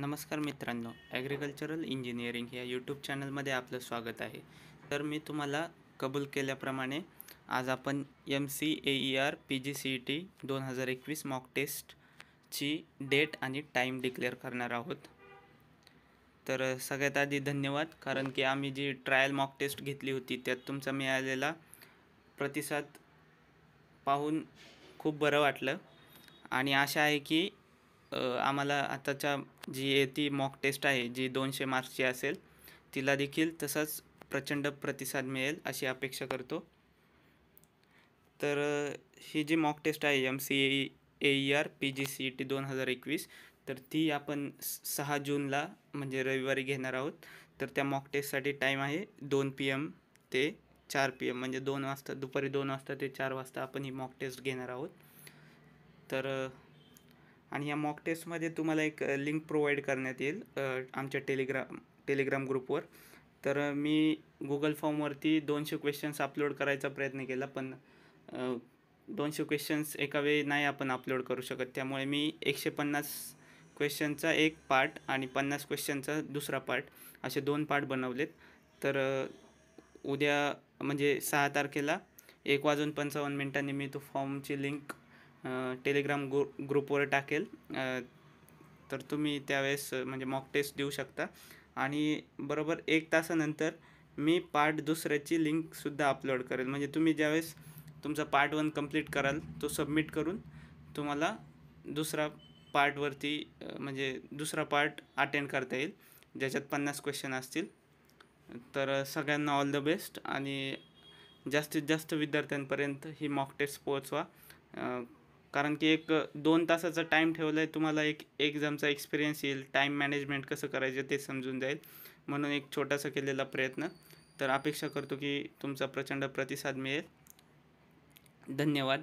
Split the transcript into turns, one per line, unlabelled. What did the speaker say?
नमस्कार मित्रांनो agricultural engineering या यूट्यूब चॅनलमध्ये आपलं स्वागत आहे. तर मी तुम्हाला कबूल केल्याप्रमाणे आज आपण M C A E R P G C E T दोन हजार एकवीस मॉक टेस्टची डेट आणि टाईम डिक्लेअर करणार आहोत. तर सगळ्यात आधी धन्यवाद कारण की आम्ही जी ट्रायल मॉक टेस्ट घेतली होती त्यात तुमचा मिळालेला प्रतिसाद पाहून खूप बरं वाटलं. आणि आशा आहे की आम्हाला आताच्या जी येती मॉक टेस्ट आहे जी दोनशे मार्क्सची असेल तिला देखील तसाच प्रचंड प्रतिसाद मिळेल अशी अपेक्षा करतो. तर ही जी मॉक टेस्ट आहे M C A A E R P G C E T दोन हजार एकवीस तर ती आपण स- सहा जूनला म्हणजे रविवारी घेणार आहोत. तर त्या मॉक टेस्टसाठी टाईम आहे दोन पी एम ते चार पी एम म्हणजे दोन वाजता दुपारी दोन वाजता ते चार वाजता आपण ही मॉक टेस्ट घेणार आहोत. तर आणि या मॉक टेस्टमध्ये तुम्हाला एक लिंक प्रोव्हाइड करण्यात येईल आमच्या टेलिग्राम टेलिग्राम ग्रुपवर तर मी गुगल फॉर्मवरती दोनशे क्वेश्चन्स अपलोड करायचा प्रयत्न केला पण दोनशे क्वेश्चन्स एका वेळी नाही आपण अपलोड करू शकत. त्यामुळे मी एकशे पन्नास क्वेश्चनचा एक पार्ट आणि पन्नास क्वेश्चनचा दुसरा पार्ट असे दोन पार्ट बनवलेत. तर उद्या म्हणजे सहा तारखेला एक वाजून पंचावन्न मिनिटांनी मी तो फॉर्मची लिंक टेलिग्राम ग्रु ग्रुपवर टाकेल. तर तुम्ही त्यावेळेस म्हणजे मॉक टेस्ट देऊ शकता. आणि बरोबर एक तासानंतर मी पार्ट दुसऱ्याची लिंकसुद्धा अपलोड करेल. म्हणजे तुम्ही ज्यावेळेस तुमचा पार्ट वन कंप्लीट कराल तो सबमिट करून तुम्हाला दुसरा पार्टवरती म्हणजे दुसरा पार्ट अटेंड करता येईल. ज्याच्यात पन्नास क्वेश्चन असतील. तर सगळ्यांना ऑल द बेस्ट आणि जास्तीत जास्त विद्यार्थ्यांपर्यंत ही मॉक टेस्ट पोहोचवा. कारण की एक दोन तासाचा टाईम ठेवला आहे तुम्हाला एक एक्झामचा एक्सपिरियन्स येईल टाईम मॅनेजमेंट कसं करायचं ते समजून जाईल. म्हणून एक छोटासा केलेला प्रयत्न. तर अपेक्षा करतो की तुमचा प्रचंड प्रतिसाद मिळेल. धन्यवाद.